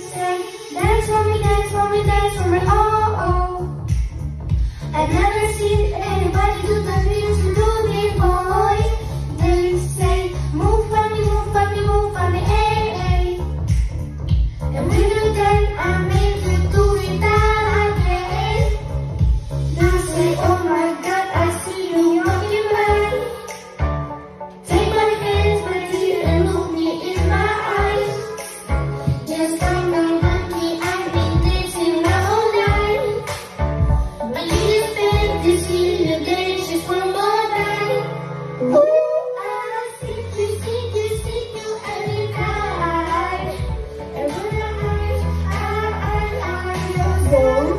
dance for me, dance for me, dance for me, oh, oh. I've never seen anybody do the things you do boy. Say, move for me, move for me, move for me, you I it say, oh my God, I see you walking by. Take my my dear, and look me in my eyes. Just Oh.